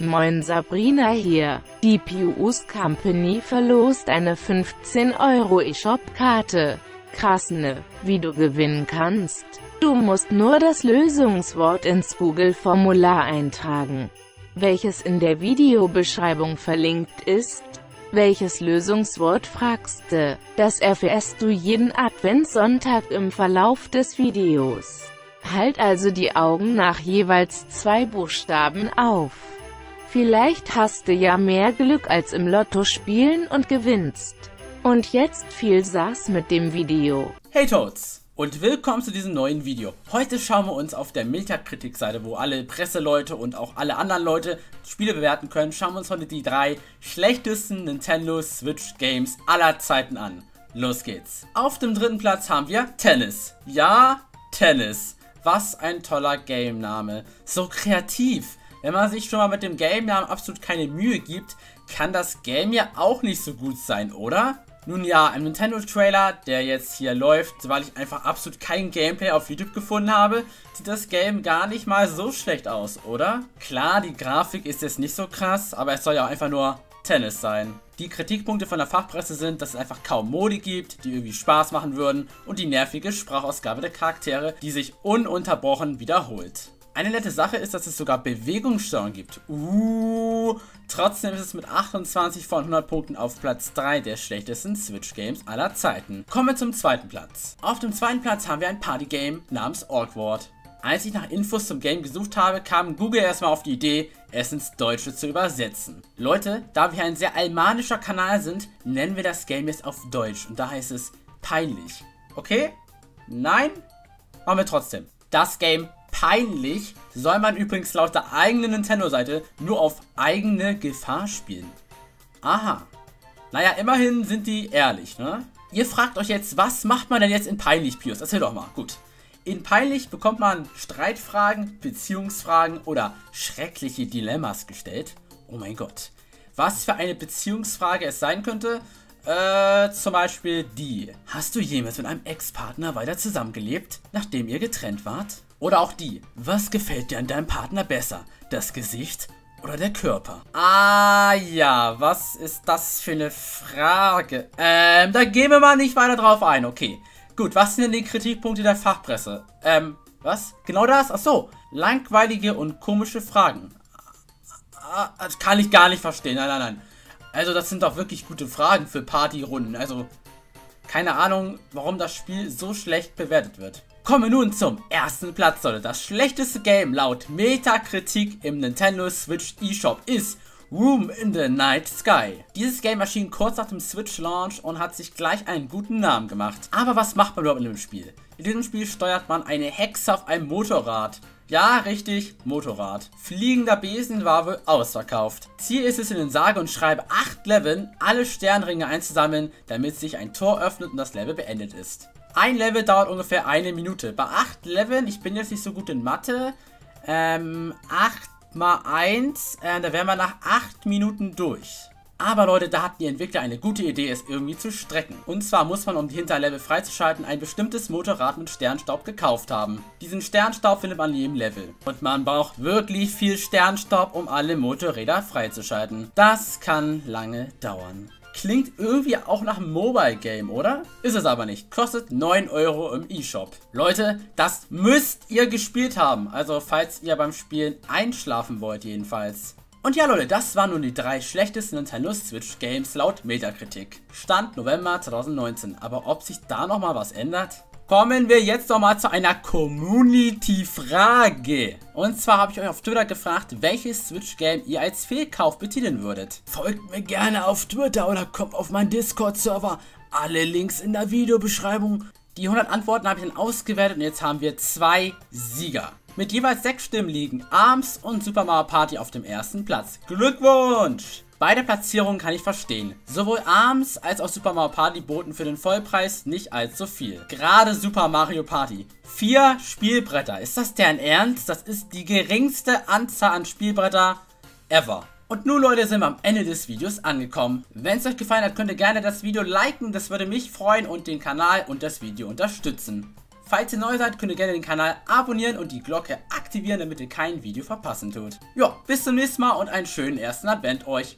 Moin Sabrina hier. Die Pius Company verlost eine 15 Euro eShop-Karte. Krass ne, wie du gewinnen kannst. Du musst nur das Lösungswort ins Google-Formular eintragen, welches in der Videobeschreibung verlinkt ist. Welches Lösungswort fragst du? Das erfährst du jeden Adventssonntag im Verlauf des Videos. Halt also die Augen nach jeweils zwei Buchstaben auf. Vielleicht hast du ja mehr Glück als im Lotto spielen und gewinnst. Und jetzt viel Saß mit dem Video. Hey Toads und willkommen zu diesem neuen Video. Heute schauen wir uns auf der Metakritik-Seite, wo alle Presseleute und auch alle anderen Leute Spiele bewerten können, schauen wir uns heute die drei schlechtesten Nintendo Switch Games aller Zeiten an. Los geht's. Auf dem dritten Platz haben wir Tennis. Ja, Tennis. Was ein toller Game-Name. So kreativ. Wenn man sich schon mal mit dem Game-Namen absolut keine Mühe gibt, kann das Game ja auch nicht so gut sein, oder? Nun ja, im Nintendo-Trailer, der jetzt hier läuft, weil ich einfach absolut kein Gameplay auf YouTube gefunden habe, sieht das Game gar nicht mal so schlecht aus, oder? Klar, die Grafik ist jetzt nicht so krass, aber es soll ja auch einfach nur Tennis sein. Die Kritikpunkte von der Fachpresse sind, dass es einfach kaum Modi gibt, die irgendwie Spaß machen würden und die nervige Sprachausgabe der Charaktere, die sich ununterbrochen wiederholt. Eine nette Sache ist, dass es sogar Bewegungssteuerung gibt. Uh, trotzdem ist es mit 28 von 100 Punkten auf Platz 3 der schlechtesten Switch-Games aller Zeiten. Kommen wir zum zweiten Platz. Auf dem zweiten Platz haben wir ein Party-Game namens Awkward. Als ich nach Infos zum Game gesucht habe, kam Google erstmal auf die Idee, es ins Deutsche zu übersetzen. Leute, da wir ein sehr almanischer Kanal sind, nennen wir das Game jetzt auf Deutsch und da heißt es peinlich. Okay? Nein? Machen wir trotzdem. Das Game peinlich soll man übrigens laut der eigenen Nintendo-Seite nur auf eigene Gefahr spielen. Aha. Naja, immerhin sind die ehrlich, ne? Ihr fragt euch jetzt, was macht man denn jetzt in Peinlich, Pius? Erzähl doch mal. Gut. In Peinlich bekommt man Streitfragen, Beziehungsfragen oder schreckliche Dilemmas gestellt. Oh mein Gott. Was für eine Beziehungsfrage es sein könnte? Äh, zum Beispiel die. Hast du jemals mit einem Ex-Partner weiter zusammengelebt, nachdem ihr getrennt wart? Oder auch die. Was gefällt dir an deinem Partner besser? Das Gesicht oder der Körper? Ah ja, was ist das für eine Frage? Ähm, da gehen wir mal nicht weiter drauf ein, okay. Gut, was sind denn die Kritikpunkte der Fachpresse? Ähm, was? Genau das? Ach so, langweilige und komische Fragen. Ah, das kann ich gar nicht verstehen, nein, nein, nein. Also das sind doch wirklich gute Fragen für Partyrunden, also keine Ahnung, warum das Spiel so schlecht bewertet wird. Kommen wir nun zum ersten Platz, Leute. Das schlechteste Game laut Metakritik im Nintendo Switch eShop ist Room in the Night Sky. Dieses Game erschien kurz nach dem Switch-Launch und hat sich gleich einen guten Namen gemacht. Aber was macht man überhaupt in dem Spiel? In diesem Spiel steuert man eine Hexe auf einem Motorrad. Ja, richtig, Motorrad. Fliegender Besen war wohl ausverkauft. Ziel ist es in den Sage und Schreibe 8 Leveln, alle Sternringe einzusammeln, damit sich ein Tor öffnet und das Level beendet ist. Ein Level dauert ungefähr eine Minute. Bei 8 Leveln, ich bin jetzt nicht so gut in Mathe, ähm, 8 mal 1, äh, da wären wir nach 8 Minuten durch. Aber Leute, da hatten die Entwickler eine gute Idee, es irgendwie zu strecken. Und zwar muss man, um die Hinterlevel freizuschalten, ein bestimmtes Motorrad mit Sternstaub gekauft haben. Diesen Sternstaub findet man in jedem Level. Und man braucht wirklich viel Sternstaub, um alle Motorräder freizuschalten. Das kann lange dauern. Klingt irgendwie auch nach einem Mobile Game, oder? Ist es aber nicht. Kostet 9 Euro im eShop. Leute, das müsst ihr gespielt haben. Also falls ihr beim Spielen einschlafen wollt jedenfalls. Und ja Leute, das waren nun die drei schlechtesten Nintendo Switch Games laut Metakritik. Stand November 2019. Aber ob sich da nochmal was ändert? Kommen wir jetzt nochmal zu einer Community-Frage. Und zwar habe ich euch auf Twitter gefragt, welches Switch-Game ihr als Fehlkauf betiteln würdet. Folgt mir gerne auf Twitter oder kommt auf meinen Discord-Server. Alle Links in der Videobeschreibung. Die 100 Antworten habe ich dann ausgewertet und jetzt haben wir zwei Sieger. Mit jeweils sechs Stimmen liegen Arms und Super Mario Party auf dem ersten Platz. Glückwunsch! Beide Platzierungen kann ich verstehen. Sowohl ARMS als auch Super Mario Party boten für den Vollpreis nicht allzu viel. Gerade Super Mario Party. Vier Spielbretter. Ist das deren Ernst? Das ist die geringste Anzahl an Spielbretter ever. Und nun Leute sind wir am Ende des Videos angekommen. Wenn es euch gefallen hat, könnt ihr gerne das Video liken. Das würde mich freuen und den Kanal und das Video unterstützen. Falls ihr neu seid, könnt ihr gerne den Kanal abonnieren und die Glocke aktivieren, damit ihr kein Video verpassen tut. Ja, bis zum nächsten Mal und einen schönen ersten Advent euch.